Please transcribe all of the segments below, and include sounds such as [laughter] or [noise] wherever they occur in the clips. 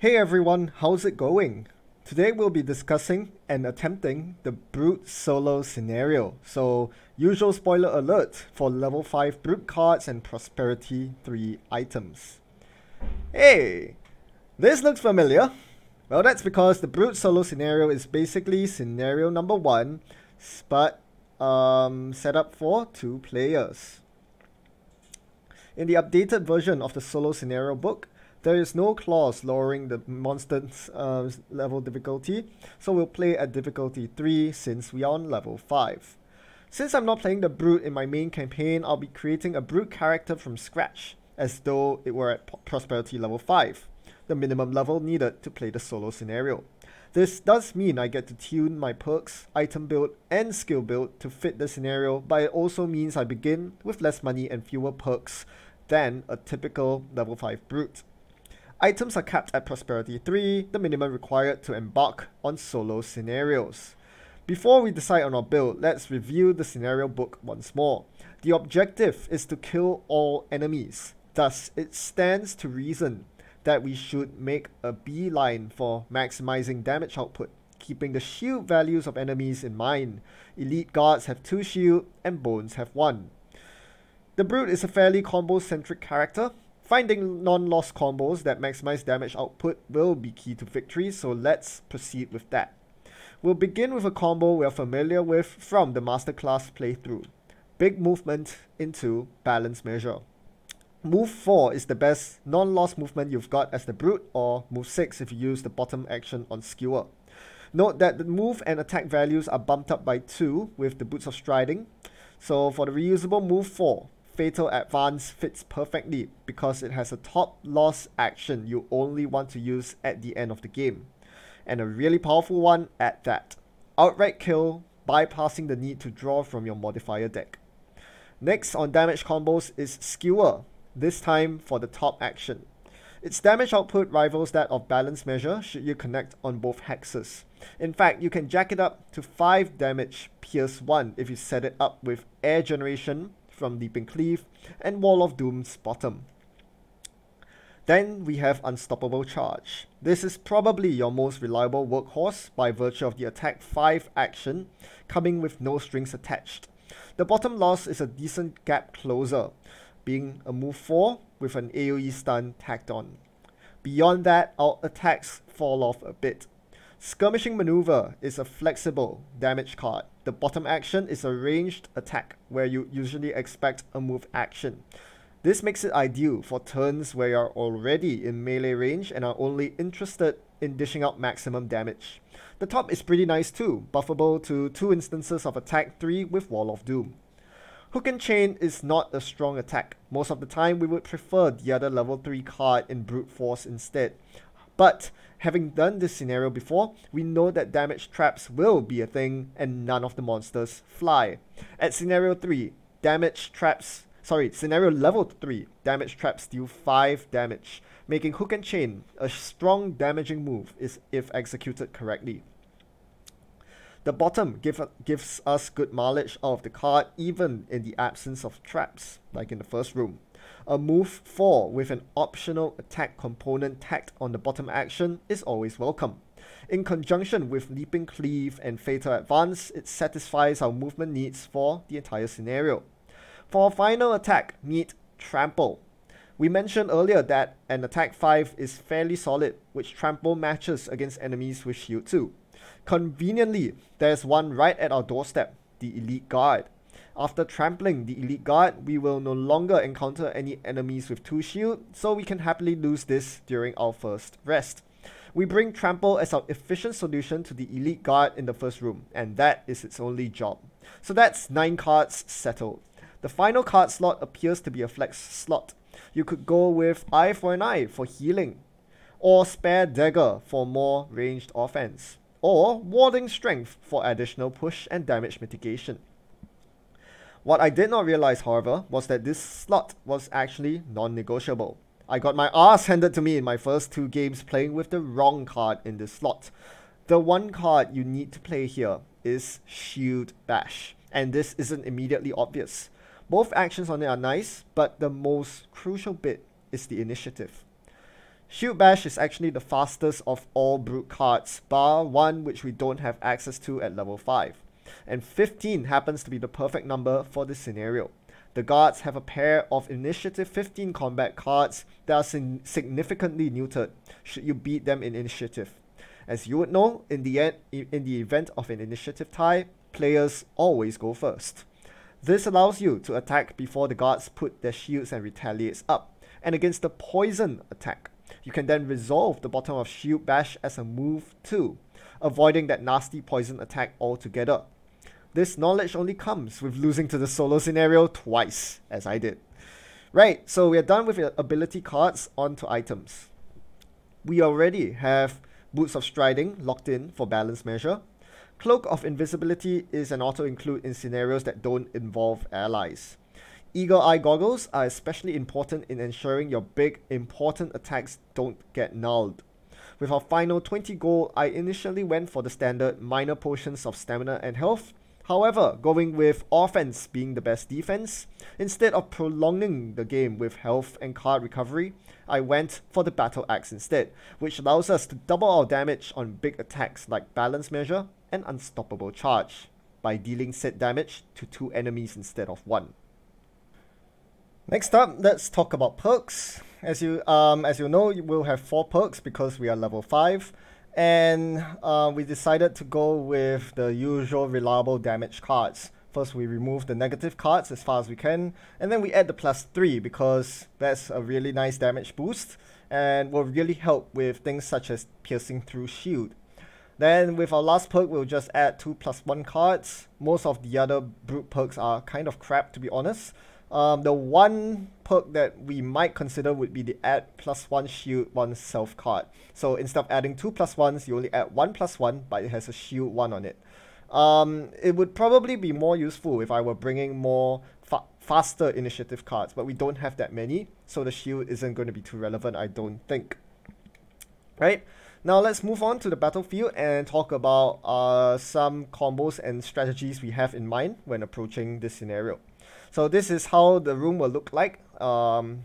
Hey everyone, how's it going? Today we'll be discussing and attempting the Brute solo scenario. So, usual spoiler alert for level 5 Brute cards and Prosperity 3 items. Hey, this looks familiar. Well, that's because the Brute solo scenario is basically scenario number 1, but um, set up for two players. In the updated version of the solo scenario book, there is no clause lowering the monster's uh, level difficulty, so we'll play at difficulty 3 since we are on level 5. Since I'm not playing the Brute in my main campaign, I'll be creating a Brute character from scratch, as though it were at Prosperity level 5, the minimum level needed to play the solo scenario. This does mean I get to tune my perks, item build, and skill build to fit the scenario, but it also means I begin with less money and fewer perks than a typical level 5 Brute. Items are capped at Prosperity 3, the minimum required to embark on solo scenarios. Before we decide on our build, let's review the scenario book once more. The objective is to kill all enemies. Thus, it stands to reason that we should make a beeline for maximizing damage output, keeping the shield values of enemies in mind. Elite guards have 2 shield and bones have 1. The Brute is a fairly combo-centric character, Finding non-loss combos that maximize damage output will be key to victory, so let's proceed with that. We'll begin with a combo we're familiar with from the Masterclass playthrough. Big movement into balance measure. Move 4 is the best non-loss movement you've got as the Brute, or move 6 if you use the bottom action on Skewer. Note that the move and attack values are bumped up by 2 with the Boots of Striding. So for the reusable move 4, Fatal Advance fits perfectly because it has a top loss action you only want to use at the end of the game. And a really powerful one at that. Outright kill, bypassing the need to draw from your modifier deck. Next on damage combos is Skewer, this time for the top action. Its damage output rivals that of Balance Measure should you connect on both hexes. In fact, you can jack it up to 5 damage Pierce 1 if you set it up with Air Generation from Leaping Cleave, and Wall of Doom's bottom. Then we have Unstoppable Charge. This is probably your most reliable workhorse by virtue of the attack 5 action, coming with no strings attached. The bottom loss is a decent gap closer, being a move 4 with an AoE stun tacked on. Beyond that, our attacks fall off a bit. Skirmishing Maneuver is a flexible damage card. The bottom action is a ranged attack where you usually expect a move action. This makes it ideal for turns where you're already in melee range and are only interested in dishing out maximum damage. The top is pretty nice too, buffable to 2 instances of attack 3 with Wall of Doom. Hook and Chain is not a strong attack. Most of the time we would prefer the other level 3 card in Brute Force instead. But having done this scenario before, we know that damage traps will be a thing and none of the monsters fly. At scenario 3, damage traps, sorry, scenario level 3, damage traps deal 5 damage, making Hook and Chain a strong damaging move is if executed correctly. The bottom give, gives us good mileage out of the card even in the absence of traps, like in the first room. A move 4 with an optional attack component tacked on the bottom action is always welcome. In conjunction with Leaping Cleave and Fatal Advance, it satisfies our movement needs for the entire scenario. For our final attack, meet Trample. We mentioned earlier that an attack 5 is fairly solid, which Trample matches against enemies with shield 2. Conveniently, there's one right at our doorstep, the Elite Guard. After trampling the elite guard, we will no longer encounter any enemies with 2 shield, so we can happily lose this during our first rest. We bring trample as our efficient solution to the elite guard in the first room, and that is its only job. So that's 9 cards settled. The final card slot appears to be a flex slot. You could go with Eye for an Eye for healing, or Spare Dagger for more ranged offense, or Warding Strength for additional push and damage mitigation. What I did not realize, however, was that this slot was actually non-negotiable. I got my ass handed to me in my first two games playing with the wrong card in this slot. The one card you need to play here is Shield Bash, and this isn't immediately obvious. Both actions on it are nice, but the most crucial bit is the initiative. Shield Bash is actually the fastest of all Brute cards, bar one which we don't have access to at level 5. And 15 happens to be the perfect number for this scenario. The guards have a pair of Initiative 15 combat cards that are sin- significantly neutered should you beat them in Initiative. As you would know, in the, end, in the event of an Initiative tie, players always go first. This allows you to attack before the guards put their shields and retaliates up, and against the poison attack. You can then resolve the bottom of Shield Bash as a move too, avoiding that nasty poison attack altogether. This knowledge only comes with losing to the solo scenario twice, as I did. Right, so we are done with ability cards onto items. We already have Boots of Striding locked in for balance measure. Cloak of Invisibility is an auto-include in scenarios that don't involve allies. Eagle Eye Goggles are especially important in ensuring your big, important attacks don't get nulled. With our final 20 gold, I initially went for the standard minor potions of stamina and health, However, going with offense being the best defense, instead of prolonging the game with health and card recovery, I went for the Battle Axe instead, which allows us to double our damage on big attacks like Balance Measure and Unstoppable Charge, by dealing said damage to two enemies instead of one. Next up, let's talk about perks. As you um as you know, we'll have four perks because we are level five and uh, we decided to go with the usual reliable damage cards. First, we remove the negative cards as far as we can, and then we add the plus 3 because that's a really nice damage boost and will really help with things such as piercing through shield. Then with our last perk, we'll just add 2 plus 1 cards. Most of the other brute perks are kind of crap to be honest, um, the one perk that we might consider would be the add plus one shield one self card. So instead of adding two plus ones, you only add one plus one, but it has a shield one on it. Um, it would probably be more useful if I were bringing more fa faster initiative cards, but we don't have that many, so the shield isn't going to be too relevant, I don't think. Right? Now let's move on to the battlefield and talk about uh, some combos and strategies we have in mind when approaching this scenario. So this is how the room will look like. Um,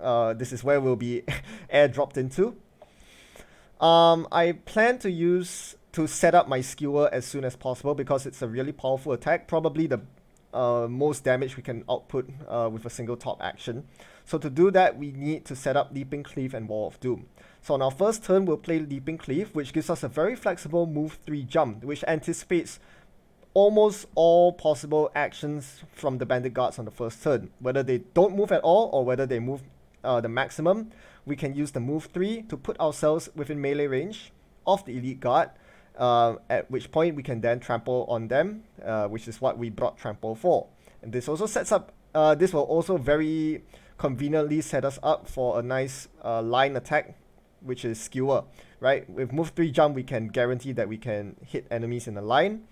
uh, this is where we'll be [laughs] airdropped into. Um, I plan to use to set up my skewer as soon as possible because it's a really powerful attack. Probably the uh, most damage we can output uh, with a single top action. So to do that, we need to set up Leaping Cleave and Wall of Doom. So on our first turn, we'll play Leaping Cleave, which gives us a very flexible move 3 jump, which anticipates almost all possible actions from the bandit guards on the first turn. Whether they don't move at all or whether they move uh, the maximum, we can use the move 3 to put ourselves within melee range of the elite guard, uh, at which point we can then trample on them, uh, which is what we brought trample for. And this also sets up, uh, this will also very conveniently set us up for a nice uh, line attack, which is skewer, right? With move 3 jump, we can guarantee that we can hit enemies in a line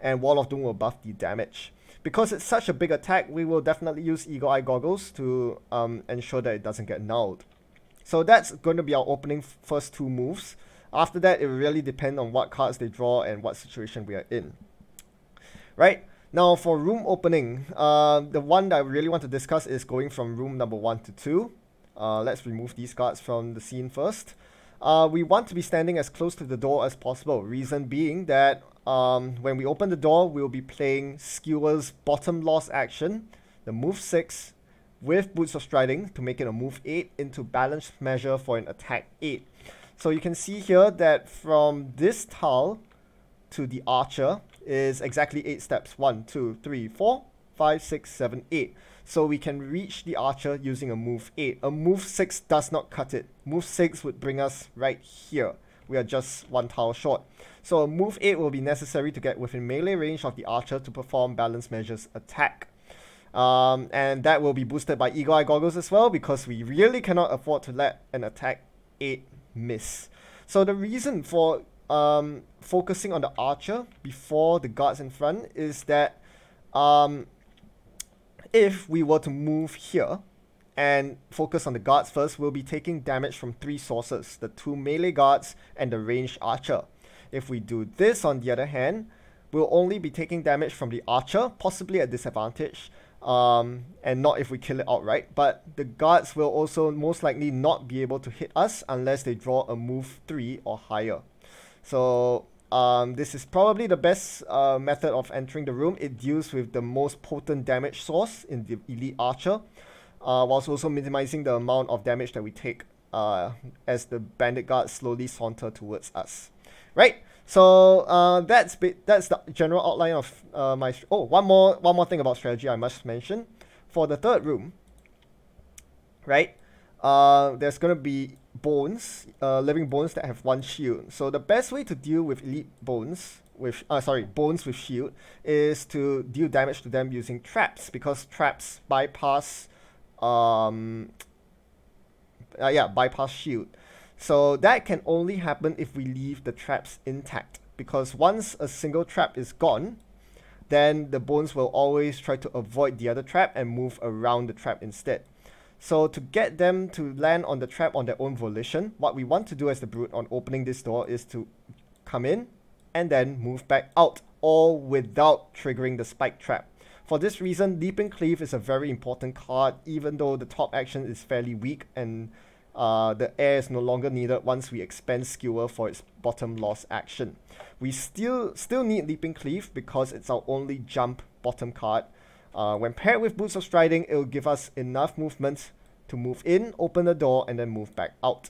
and Wall of Doom will buff the damage. Because it's such a big attack, we will definitely use Eagle Eye Goggles to um, ensure that it doesn't get nulled. So that's going to be our opening first two moves. After that, it really depends on what cards they draw and what situation we are in. Right? Now for room opening, uh, the one that I really want to discuss is going from room number 1 to 2. Uh, let's remove these cards from the scene first. Uh, we want to be standing as close to the door as possible. Reason being that um, when we open the door, we'll be playing Skewer's bottom loss action, the move 6, with Boots of Striding to make it a move 8 into balanced measure for an attack 8. So you can see here that from this tile to the archer is exactly 8 steps. 1, 2, 3, 4, 5, 6, 7, 8. So we can reach the archer using a move 8. A move 6 does not cut it. Move 6 would bring us right here. We are just one tile short. So move 8 will be necessary to get within melee range of the archer to perform balance measures attack. Um, and that will be boosted by Eagle Eye Goggles as well because we really cannot afford to let an attack 8 miss. So the reason for um, focusing on the archer before the guards in front is that um, if we were to move here and focus on the guards first, we'll be taking damage from three sources, the two melee guards and the ranged archer. If we do this, on the other hand, we'll only be taking damage from the archer, possibly at disadvantage, um, and not if we kill it outright. But the guards will also most likely not be able to hit us unless they draw a move 3 or higher. So um, this is probably the best uh, method of entering the room. It deals with the most potent damage source in the Elite Archer, uh, whilst also minimizing the amount of damage that we take uh, as the Bandit Guards slowly saunter towards us. Right? So uh, that's that's the general outline of uh, my. Oh, one more one more thing about strategy I must mention. For the third room, right? Uh, there's gonna be bones, uh, living bones that have one shield. So the best way to deal with elite bones with uh sorry bones with shield is to deal damage to them using traps because traps bypass um uh, yeah bypass shield. So that can only happen if we leave the traps intact because once a single trap is gone, then the bones will always try to avoid the other trap and move around the trap instead. So to get them to land on the trap on their own volition, what we want to do as the brute on opening this door is to come in and then move back out, all without triggering the spike trap. For this reason, Leaping Cleave is a very important card, even though the top action is fairly weak and uh, the air is no longer needed once we expend Skewer for its bottom loss action. We still still need Leaping Cleave because it's our only jump bottom card. Uh, when paired with Boots of Striding, it will give us enough movement to move in, open the door, and then move back out.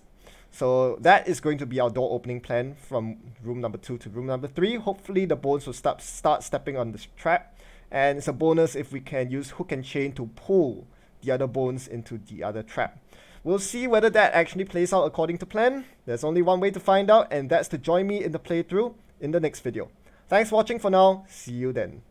So that is going to be our door opening plan from room number 2 to room number 3. Hopefully the bones will start, start stepping on this trap. And it's a bonus if we can use hook and chain to pull the other bones into the other trap. We'll see whether that actually plays out according to plan. There's only one way to find out, and that's to join me in the playthrough in the next video. Thanks for watching for now. See you then.